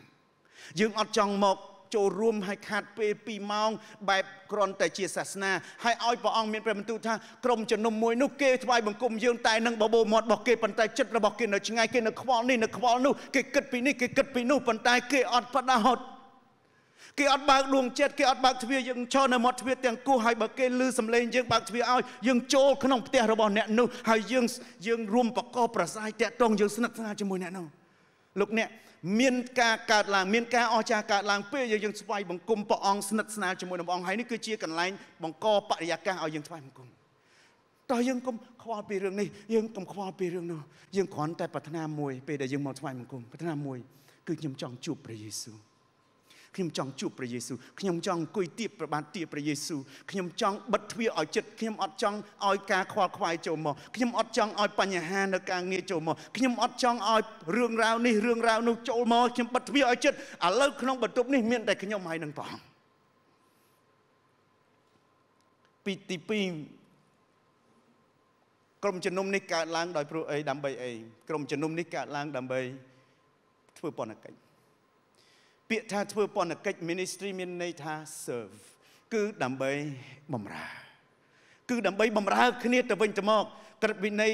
យើងអត់ចង់មកចូលរួមឲ្យខាត់ពេល2ម៉ោងបែបគ្រាន់តែជាសាសនាហើយឲ្យព្រះអង្គមានព្រះបន្ទូលថាក្រុមជំនុំមួយនោះគេថ្វាយបង្គំយើងតែនឹងបបោមាត់របស់គេប៉ុន្តែចិត្តរបស់គេនៅឆ្ងាយគេនៅខ្វល់នេះនៅខ្វល់នោះគេគិតពីនេះគេគិតពីនោះប៉ុន្តែគេអត់ផ្ដោត គេអត់បើកដួងចិត្តគេអត់បើកទ្វារយើងឈរនៅមាត់ទ្វារទាំងគោះហើយបើគេលឺសំឡេងយើងបើកទ្វារឲ្យយើងចូលក្នុងផ្ទះរបស់អ្នកនោះហើយយើងយើងរួមបកកប្រស័យតាក់ទងយើងស្និទ្ធស្នាលជាមួយអ្នកនោះលោកអ្នកមានការកើតឡើងមានការអស្ចារ្យកើតឡើងពេលយើងស្វ័យបង្គំព្រះអង្គស្និទ្ធស្នាលជាមួយនឹងព្រះអង្គហើយនេះគឺជាកន្លែងបង្កបរិយាកាសឲ្យយើងស្វ័យបង្គំតោះយើងកុំខ្វល់ពីរឿងនេះយើងកុំខ្វល់ពីរឿងនោះយើងគ្រាន់តែប្រាថ្នាមួយពេលដែលយើងមកស្វ័យបង្គំប្រាថ្នាមួយគឺខ្ញុំចង់ជួបព្រះយេស៊ូវ ខ្ញុំចង់ជួបព្រះយេស៊ូវខ្ញុំចង់អង្គុយទៀបប្របាទទៀបព្រះយេស៊ូវខ្ញុំចង់បិទទ្វារឲ្យចិត្តខ្ញុំអត់ចង់ឲ្យការខ្វល់ខ្វាយចូលមកខ្ញុំអត់ចង់ឲ្យបញ្ហានៅការងារចូលមកខ្ញុំអត់ចង់ឲ្យរឿងរ៉ាវនេះរឿងរ៉ាវនោះចូលមកខ្ញុំបិទទ្វារឲ្យចិត្តឥឡូវក្នុងបន្ទប់នេះមានតែខ្ញុំហើយនឹងព្រះអង្គពីទី2ក្រុមជំនុំនេះកើតឡើងដោយព្រោះអីដើម្បីអីក្រុមជំនុំនេះកើតឡើងដើម្បីធ្វើបនកិច្ច ពាក្យថាធ្វើពន្ធកិច្ច ministry មានន័យថា serve គឺដើម្បីបម្រើ គឺដើម្បីបម្រើ គ្នាទៅវិញទៅមកក្រឹតវិន័យ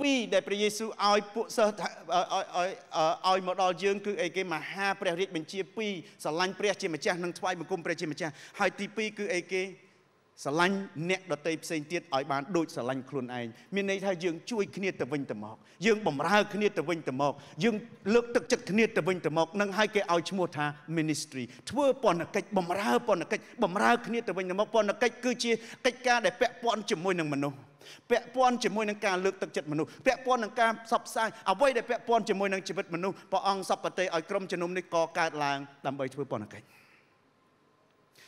ពីរដែលព្រះយេស៊ូវឲ្យពួកសិស្សឲ្យឲ្យមកដល់យើងគឺអីគេមហាព្រះរាជបញ្ជាពីរស្រឡាញ់ព្រះជាម្ចាស់និងថ្វាយបង្គំព្រះជាម្ចាស់ហើយទី2គឺអីគេ ស្រឡាញ់អ្នកដតីផ្សេងទៀតឲ្យបានដូចស្រឡាញ់ខ្លួនឯងមានន័យថាយើងជួយគ្នាទៅវិញទៅមក យើងបំរើគ្នាទៅវិញទៅមកយើងលើកទឹកចិត្តគ្នាទៅវិញទៅមកនឹងឲ្យគេឲ្យឈ្មោះថា ministry ធ្វើពន្ធកិច្ចបំរើពន្ធកិច្ចបំរើគ្នាទៅវិញទៅមកពន្ធកិច្ចគឺជាកិច្ចការដែលពាក់ព័ន្ធជាមួយនឹងមនុស្សពាក់ព័ន្ធជាមួយនឹងការលើកទឹកចិត្តមនុស្សពាក់ព័ន្ធនឹងការផ្សព្វផ្សាយអ្វីដែលពាក់ព័ន្ធជាមួយនឹងជីវិតមនុស្សព្រះអង្គសពតិឲ្យក្រុមជំនុំនេះកកើតឡើងដើម្បីធ្វើពន្ធកិច្ច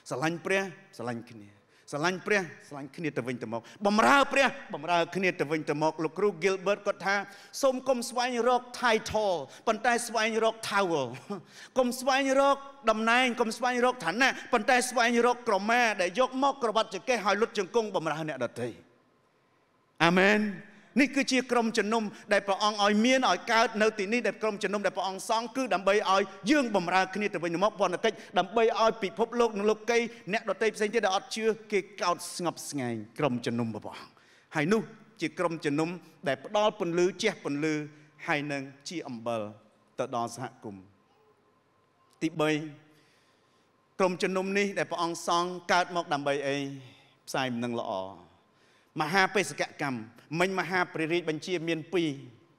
ស្រឡាញ់ព្រះស្រឡាញ់គ្នា ស្រឡាញ់ព្រះស្រឡាញ់គ្នាទៅវិញទៅមកបំរើព្រះបំរើគ្នាទៅវិញទៅមកលោកគ្រូ Gilbert គាត់ថាសូមកុំស្វែងរក title ប៉ុន្តែស្វែងរក towel កុំស្វែងរកតំណែងកុំស្វែងរកឋានៈប៉ុន្តែស្វែងរកក្រមាដែលយកមកក្រវ៉ាត់ចង្កេះឲ្យលុតជង្គង់បំរើអ្នកដទៃអាមែន នេះគឺជាក្រុមជំនុំដែលព្រះអង្គឲ្យមានឲ្យកើតនៅទីនេះដែលក្រុមជំនុំដែលព្រះអង្គសង់គឺដើម្បីឲ្យយើងបំរើគ្នាទៅវិញទៅមកបណ្ឌកិច្ចដើម្បីឲ្យពិភពលោកនិងលោកីអ្នកដទៃផ្សេងទៀតដែលអត់ជឿគេកោតស្ងប់ស្ងាយក្រុមជំនុំព្រះអង្គហើយនោះជាក្រុមជំនុំដែលផ្ដល់ពន្លឺជះពន្លឺហើយនឹងជាអំបិលទៅដល់សហគមន៍ទី3ក្រុមជំនុំនេះដែលព្រះអង្គសង់កើតមកដើម្បីអីផ្សាយមិននឹងល្អ មហាបេសកកម្មមិញមហាព្រះរាជបញ្ជាមាន2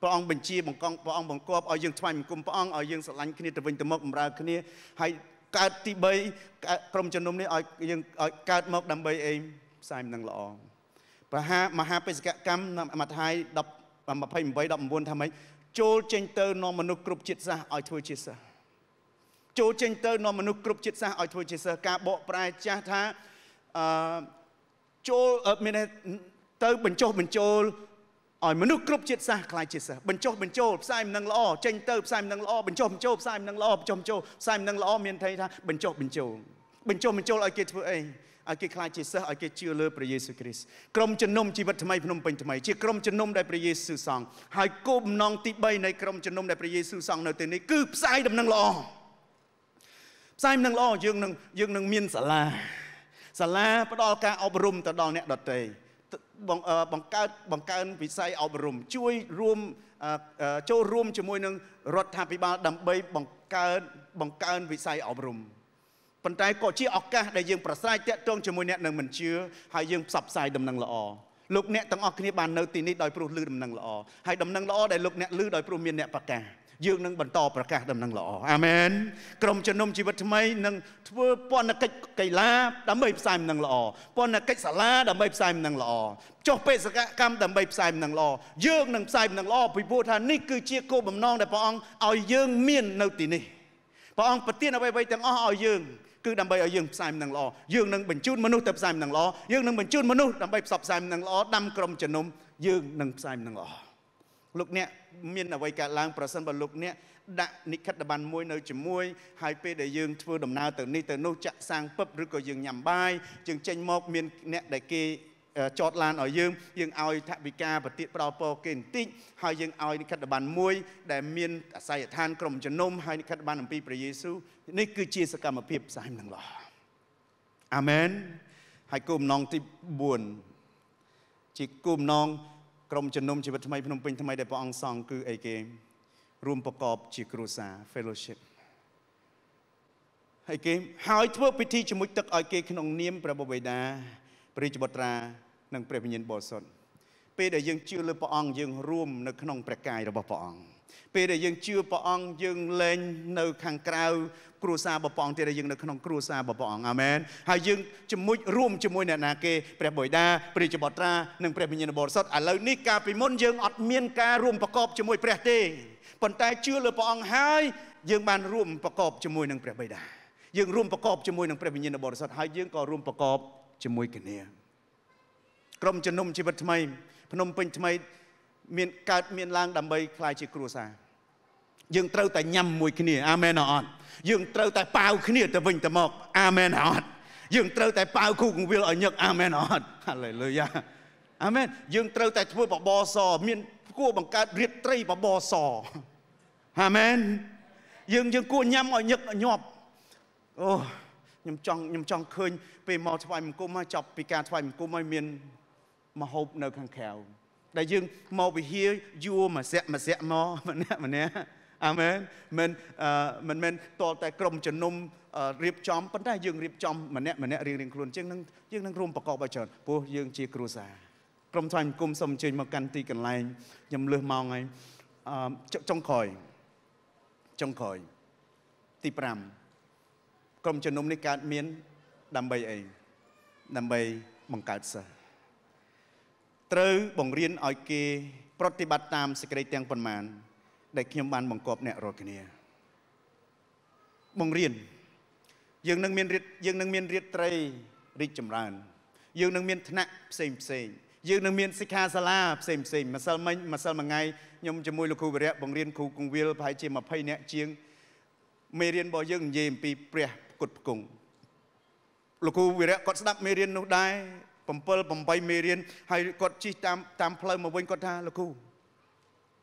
ព្រះអង្គបញ្ជាបង្កងព្រះអង្គបង្គាប់ឲ្យយើងថ្វាយបង្គំព្រះអង្គឲ្យយើងស្រឡាញ់គ្នាទៅវិញទៅមកបម្រើគ្នាហើយកើតទី3ក្រុមជំនុំនេះឲ្យយើងឲ្យកើតមកដើម្បីអីផ្សាយមិននឹងល្អប្រហាមហាបេសកកម្មមថាយ10 28 19ថាម៉េចចូលចេញទៅនាំមនុស្សគ្រប់ជាតិសាសន៍ឲ្យធ្វើជាសិស្សចូលចេញទៅនាំមនុស្សគ្រប់ជាតិសាសន៍ឲ្យធ្វើជាសិស្សការបកប្រែចាស់ថាអឺ ចូលមានទៅបញ្ចុះបញ្ចូលឲ្យមនុស្សគ្រប់ជាតិសាសន៍ខ្លាយជាសិស្សបញ្ចុះបញ្ចូលផ្សាយមិននឹងល្អចេញទៅផ្សាយមិននឹងល្អបញ្ចុះបញ្ចូលផ្សាយមិននឹងល្អបញ្ចុះបញ្ចូលផ្សាយមិននឹងល្អមានន័យថាបញ្ចុះបញ្ចូលបញ្ចុះបញ្ចូលឲ្យគេធ្វើអីឲ្យគេខ្លាចជាសិស្សឲ្យគេជឿលើព្រះយេស៊ូវគ្រីស្ទក្រុមជំនុំជីវិតថ្មីភ្នំពេញថ្មីជាក្រុមជំនុំដែលព្រះយេស៊ូវសង់ហើយគោលបំណងទី3នៃក្រុមជំនុំដែលព្រះយេស៊ូវសង់នៅទីនេះគឺផ្សាយដំណឹងល្អផ្សាយដំណឹងល្អយើងនឹងយើងនឹងមានសាលា សាលាផ្ដល់ការអប់រំទៅដល់អ្នកដទៃបង្កើតបង្កើនវិស័យអប់រំជួយរួមចូលរួមជាមួយនឹងរដ្ឋាភិបាលដើម្បីបង្កើតបង្កើនវិស័យអប់រំប៉ុន្តែក៏ជាឱកាសដែលយើងប្រស្រ័យតាក់ទងជាមួយអ្នកនឹងមិនជឿហើយយើងផ្សព្វផ្សាយដំណឹងល្អលោកអ្នកទាំងអស់គ្នាបាននៅទីនេះដោយព្រោះលឺដំណឹងល្អហើយដំណឹងល្អដែលលោកអ្នកលឺដោយព្រោះមានអ្នកប្រកាស យើងនឹងបន្តប្រកាសដំណឹងល្អអាមែនក្រុមជំនុំជីវិតថ្មីនឹងធ្វើពន្ធកិច្ចកីឡាដើម្បីផ្សាយដំណឹងល្អពន្ធកិច្ចសាលាដើម្បីផ្សាយដំណឹងល្អចុះបេសកកម្មដើម្បីផ្សាយដំណឹងល្អយើងនឹងផ្សាយដំណឹងល្អពីព្រោះថានេះគឺជាគោលបំណងដែលព្រះអង្គឲ្យយើងមាននៅទីនេះព្រះអង្គប្រទានអ្វីៗទាំងអស់ឲ្យយើងគឺដើម្បីឲ្យយើងផ្សាយដំណឹងល្អយើងនឹងបញ្ជូនមនុស្សទៅផ្សាយដំណឹងល្អយើងនឹងបញ្ជូនមនុស្សដើម្បីផ្សព្វផ្សាយដំណឹងល្អដាំក្រុមជំនុំយើងនឹងផ្សាយដំណឹងល្អលោកអ្នក មានអ្វីកើតឡើងប្រសិនបើលោកអ្នកដាក់និខិត្តប័ណ្ណមួយនៅជាមួយហើយពេលដែលយើងធ្វើដំណើរទៅនេះទៅនោះចាក់សាំងពឹបឬក៏យើងញ៉ាំបាយយើងចេញមកមានអ្នកដែលគេចតឡានឲ្យយើងយើងឲ្យថវិកាប្រតិប្រោពរគេបន្តិចហើយយើងឲ្យនិខិត្តប័ណ្ណមួយ ដែលមានអាស័យដ្ឋានក្រុមជំនុំហើយនិខិត្តប័ណ្ណអំពីព្រះយេស៊ូវនេះគឺជាសកម្មភាពផ្សាយនឹងល្អអាមែនហើយគោលបំណងទី4ជាគោលបំណង ក្រុមជំនុំជីវិតថ្មីភ្នំពេញថ្មីដែលព្រះអង្គសង់គឺអីគេរួមប្រកបជាគ្រួសារ fellowship ហើយគេហើយធ្វើពិធីជាមួយទឹកឲ្យគេក្នុងនាមព្រះបិតាព្រះរាជបុត្រានិងព្រះវិញ្ញាណបរិសុទ្ធពេលដែលយើងជឿលើព្រះអង្គយើងរួមនៅក្នុងព្រះកាយរបស់ព្រះអង្គ ពេលដែលយើងជឿព្រះអង្គយើងលែងនៅខាងក្រៅគ្រួសាររបស់ព្រះអង្គទៀតដែលយើងនៅក្នុងគ្រួសាររបស់ព្រះអង្គអាមែនហើយយើងជាមួយរួមជាមួយអ្នកណាគេព្រះបិតាព្រះជាបុត្រានិងព្រះវិញ្ញាណបរិសុទ្ធឥឡូវនេះកាលពីមុនយើងអត់មានការរួមប្រកបជាមួយព្រះទេប៉ុន្តែជឿលើព្រះអង្គហើយយើងបានរួមប្រកបជាមួយនឹងព្រះបិតាយើងរួមប្រកបជាមួយនឹងព្រះវិញ្ញាណបរិសុទ្ធហើយយើងក៏រួមប្រកបជាមួយគ្នាក្រុមជំនុំជីវិតថ្មីភ្នំពេញថ្មី មានកើតមានឡើងដើម្បីខ្លាយជាគ្រួសារយើងត្រូវតែញ៉ាំមួយគ្នាអាមែនអត់យើងត្រូវតែប៉ាវគ្នាទៅវិញទៅមកអាមែនអត់យើងត្រូវតែប៉ាវគូកងវិលឲ្យញឹកអាមែនអត់ហាឡេលូយ៉ាអាមែនយើងត្រូវតែធ្វើបបរសមានគួរបង្កើតរៀបត្រីបបរសអាមែនយើងយើងគួរញ៉ាំឲ្យញឹកញាប់អូខ្ញុំចង់ខ្ញុំចង់ឃើញពេលមកថ្វាយបង្គំមកចាប់ពីការថ្វាយបង្គំឲ្យមានមហូបនៅខាងក្រៅ ដែលយើងមកវិហារយួរមួយសាក់មួយសាក់មកម្នាក់ម្នាក់អាមែនមិនមិនមែនតតែក្រុមជំនុំរៀបចំប៉ុន្តែយើងរៀបចំម្នាក់ម្នាក់រៀងរៀងខ្លួនជាងនឹងយើងនឹងរួមប្រកបឲ្យច្រើនព្រោះយើងជាគ្រួសារក្រុមថ្វាយបង្គំសូមអញ្ជើញមកកាន់ទីកន្លែងខ្ញុំលើសម៉ោងហើយអឺចុងក្រោយចុងក្រោយទី5ក្រុមជំនុំនេះកើតមានដើម្បីអីដើម្បីបង្កើតសិស្ស ត្រូវបង្រៀនឲ្យគេប្រតិបត្តិតាមសេចក្តីទាំងប៉ុន្មាន ដែលខ្ញុំបានបង្គាប់អ្នករាល់គ្នាបង្រៀនយើងនឹងមានរៀបយើងនឹងមានរៀបត្រីរីកចម្រើន យើងនឹងមានថ្នាក់ផ្សេងផ្សេងយើងនឹងមានសិក្ខាសាលាផ្សេងផ្សេងម្សិលមិញម្សិលមួយថ្ងៃខ្ញុំជាមួយលោកគ្រូវិរៈបង្រៀនគ្រូគង្វាលប្រហែលជា20នាក់ជាងមេរៀនរបស់យើងនិយាយអំពីព្រះគុតផ្គង់លោកគ្រូវិរៈគាត់ស្ដាប់មេរៀននោះដែរ 7 8មេរៀនហើយគាត់ជិះតាមតាមផ្លូវមកវិញគាត់ថាលោកគ្រូ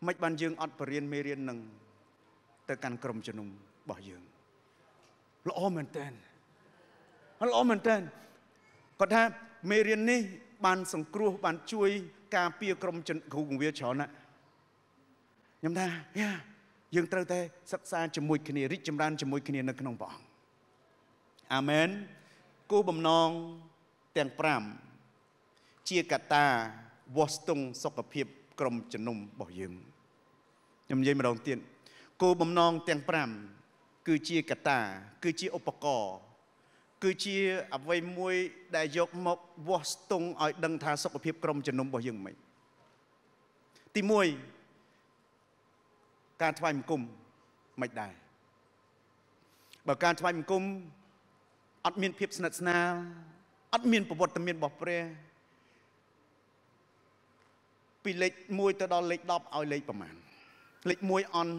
មិនបានយើងអត់បរៀនមេរៀននឹងទៅកាន់ក្រុមជំនុំរបស់យើងល្អមែនតើល្អមែនតើគាត់ថាមេរៀននេះ បានសង្គ្រោះបានជួយ ការពារក្រុមគ្រូគង្វាលច្រើនណាស់ខ្ញុំថាយ៉ាយើងត្រូវតែសិក្សាជាមួយគ្នារីកចម្រើនជាមួយគ្នានៅក្នុងព្រះអង្គអាមែនគោលបំណងទាំង5 ជាកត្តាវាស់ស្ទង់សុខភាពក្រុមជំនុំរបស់យើងខ្ញុំនិយាយម្ដងទៀតគោលបំណងទាំង5គឺជាកត្តា គឺជាឧបករណ៍គឺជាអ្វីមួយដែលយកមកវាស់ស្ទង់ឲ្យដឹងថាសុខភាពក្រុមជំនុំរបស់យើងមិនទី1ការថ្វាយបង្គំមិនដែរបើការថ្វាយបង្គំអត់មានភាពស្និទ្ធស្នាលអត់មានប្រវត្តិមានរបស់ព្រះ ពីលេខ1ទៅដល់លេខ10ឲ្យលេខប្រមាណលេខ1អន់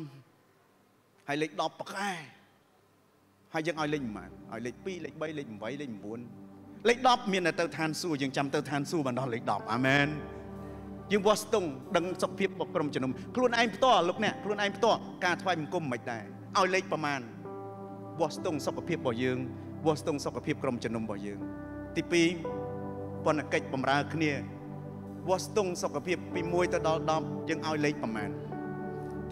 ហើយលេខ10ប្រកែហើយយើងឲ្យលេខប្រមាណឲ្យលេខ2លេខ3លេខ8លេខ9លេខ10មានតែទៅឋានសួគ៌យើងចាំទៅឋានសួគ៌បណ្ដោះលេខ10អាមែនយើងវាស់ស្ទង់ដឹងសុខភាពរបស់ក្រុមជំនុំខ្លួនឯងផ្ទាល់លោកអ្នកខ្លួនឯងផ្ទាល់ការថ្វាយបង្គំមិនដែរឲ្យលេខប្រមាណវាស់ស្ទង់សុខភាពរបស់យើងវាស់ស្ទង់សុខភាពក្រុមជំនុំរបស់យើង ទី2បណ្ណកិច្ចបម្រើគ្នា វាស់ស្ទង់សុខភាពពី1ទៅដល់10យើងឲ្យលេខប្រមាណ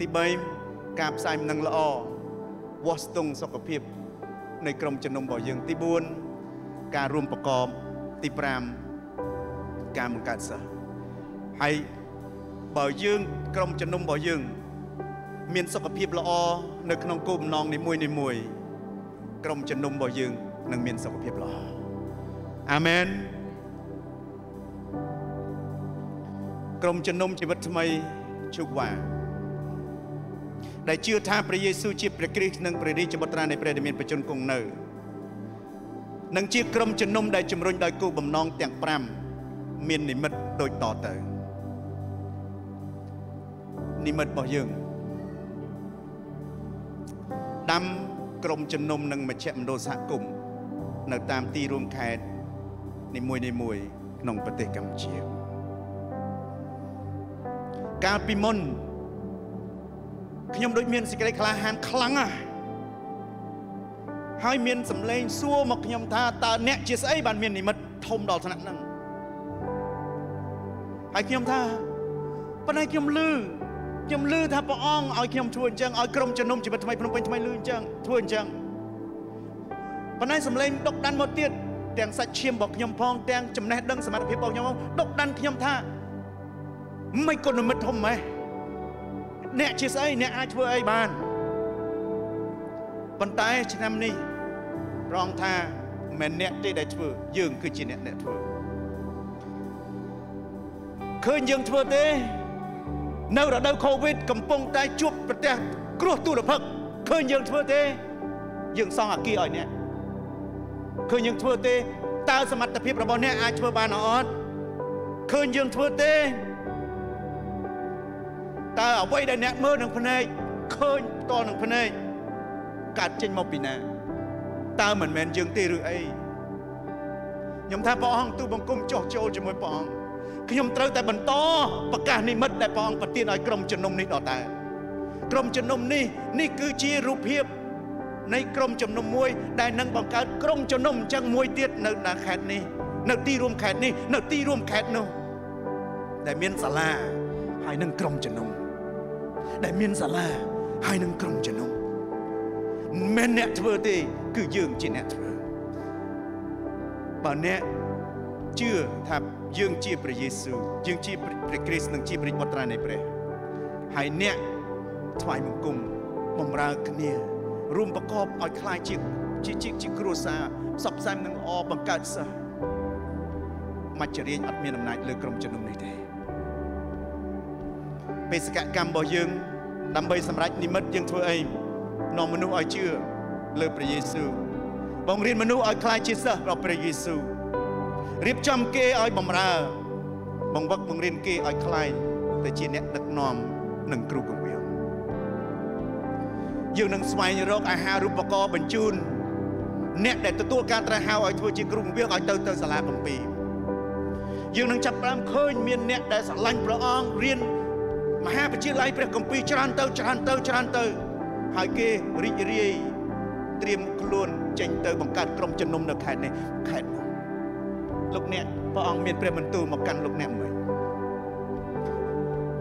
ទី3ការផ្សាយមិនល្អវាស់ស្ទង់សុខភាពនៃក្រុមជំនុំរបស់យើងទី4ការរួមប្រកបទី5ការបង្កើតសិស្សហើយបើយើងក្រុមជំនុំរបស់យើង មានសុខភាពល្អនៅក្នុងគោលបំណងនីមួយនីមួយក្រុមជំនុំរបស់យើងនឹងមានសុខភាពល្អអាមែន ក្រុមជំនុំជីវិតថ្មីជុកវ៉ាដែលជឿថាព្រះយេស៊ូវជាព្រះគ្រីស្ទនិងព្រះរាជបុត្រានៃព្រះដែលមានបជនគង់នៅនិងជាក្រុមជំនុំដែលជំរុញដោយគោលបំណងទាំង5មាននិមិត្តដូចតទៅនិមិត្តរបស់យើងដាំក្រុមជំនុំនិងមជ្ឈមណ្ឌលសហគមន៍នៅតាមទីរួមខេត្តនីមួយនីមួយក្នុងប្រទេសកម្ពុជា កាលពីមុនខ្ញុំដូចមានសេចក្តីក្លាហានខ្លាំងណាស់ហើយមានសម្លេងសួរមកខ្ញុំថាតើអ្នកជាស្អីបានមាននិមិត្តធំដល់ថ្នាក់ហ្នឹងហើយខ្ញុំថាប៉ុន្តែខ្ញុំលឺខ្ញុំលឺថាព្រះអង្គឲ្យខ្ញុំធ្វើអញ្ចឹងឲ្យក្រុមជំនុំជីវិតថ្មីភ្នំពេញថ្មីលឺអញ្ចឹងធ្វើអញ្ចឹងប៉ុន្តែសម្លេងដុកដានមកទៀតទាំងសាច់ឈាមរបស់ខ្ញុំផងទាំងចំណេះដឹងសមត្ថភាពរបស់ខ្ញុំផងដុកដានខ្ញុំថា មិនគុណនិមិត្តធំម៉េះអ្នកជាស្អីអ្នកអាចធ្វើអីបានប៉ុន្តែឆ្នាំនេះប្រងថាមិនអ្នកទេដែលធ្វើយើងគឺជាអ្នកអ្នកធ្វើឃើញយើងធ្វើទេ នៅរដូវកូវីដកំពុងតែជួបប្រទះគ្រោះទុរភិក្សឃើញយើងធ្វើទេ យើងសង់អាគារឲ្យអ្នកឃើញយើងធ្វើទេតើសមត្ថភាពរបស់អ្នកអាចធ្វើបានអត់ឃើញយើងធ្វើទេ តើអ្វីដែលអ្នកមើលនឹងភ្នែកឃើញផ្ទាល់នឹងភ្នែកកើតចេញមកពីណាតើមិនមែនយើងទេឬអីខ្ញុំថាព្រះអង្គទូបង្គំចោះចូលជាមួយព្រះអង្គខ្ញុំត្រូវតែបន្តប្រកាសនិមិត្តដែលព្រះអង្គប្រទានឲ្យក្រុមជំនុំនេះដល់តើក្រុមជំនុំនេះនេះគឺជារូបភាពនៃក្រុមជំនុំមួយដែលនឹងបង្កើតក្រុមជំនុំអញ្ចឹងមួយទៀតនៅនៅខេត្តនេះនៅទីរួមខេត្តនេះនៅទីរួមខេត្តនោះដែលមានសាលាហើយនឹងក្រុមជំនុំ ដែលមានសាលាហើយនឹងក្រុមជំនុំមិនអ្នកធ្វើទេគឺយើងជាអ្នកធ្វើបើអ្នកជឿថាយើងជាព្រះយេស៊ូវយើងជាព្រះគ្រីស្ទនិងជាព្រះបុត្រានៃព្រះហើយអ្នកថ្វាយបង្គំបំរើគ្នារួមប្រកបឲ្យคล้ายជាជាជាជាគ្រួសារផ្សព្វផ្សាយនឹងល្អបង្កើតសិស្សមច្ចរាជអត់មានអំណាចលើក្រុមជំនុំនេះទេ បេសកកម្មរបស់យើង ដើម្បីសម្រេចនិមិត្តយើងធ្វើអីនាំមនុស្សឲ្យជឿលើព្រះយេស៊ូវបងរៀនមនុស្សឲ្យខ្លាចជាសិស្សរបស់ព្រះយេស៊ូវរៀបចំគេឲ្យបំរើ បង្វឹកបង្រៀនគេឲ្យខ្លាយទៅជាអ្នកដឹកនាំនិងគ្រូកងវាលយើងនឹងស្វែងរកអាហារូបករណ៍បញ្ជូនអ្នកដែលទទួលការត្រាស់ហៅឲ្យធ្វើជាគ្រូកងវាលឲ្យទៅទៅសាលាគម្ពីរយើងនឹងចាប់ផ្ដើមឃើញមានអ្នកដែលស្រឡាញ់ព្រះអង្គរៀន មហាវិទ្យាល័យព្រះគម្ពីរច្រើនទៅច្រើនទៅច្រើនទៅ ហើយគេរីករាយត្រៀមខ្លួនចេញទៅបង្កើតក្រុមជំនុំនៅខេត្តនេះខេត្តនោះលោកអ្នកព្រះអង្គមានព្រះបន្ទូលមកកាន់លោកអ្នកមិន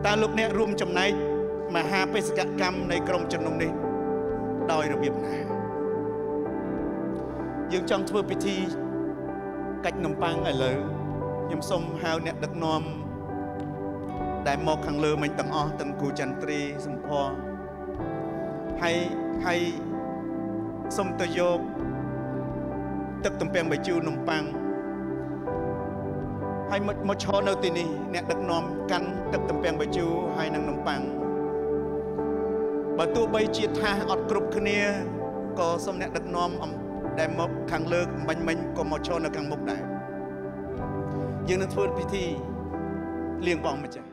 តើលោកអ្នករួមចំណែកមហាបេសកកម្មនៃក្រុមជំនុំនេះដោយរបៀបណាយើងចង់ធ្វើពិធីកាច់នំប៉័ងឥឡូវខ្ញុំសូមហៅអ្នកដឹកនាំ ដែលមកខាងលើមិញទាំងអស់ទាំងគ្រូចន្ទ្រីសំភ័រហើយហើយសូមទៅយកទឹកទំពាំងបាយជូរនំប៉័ងហើយមកមកឈរនៅទីនេះអ្នកដឹកនាំកាន់ទឹកទំពាំងបាយជូរហើយនឹងនំប៉័ងបើទោះបីជាថាសអត់គ្រប់គ្នាក៏សូមអ្នកដឹកនាំដែលមកខាងលើមិញមិញក៏មកឈរនៅខាងមុខដែរយើងនឹងធ្វើពិធីលៀងព្រះអង្គម្ចាស់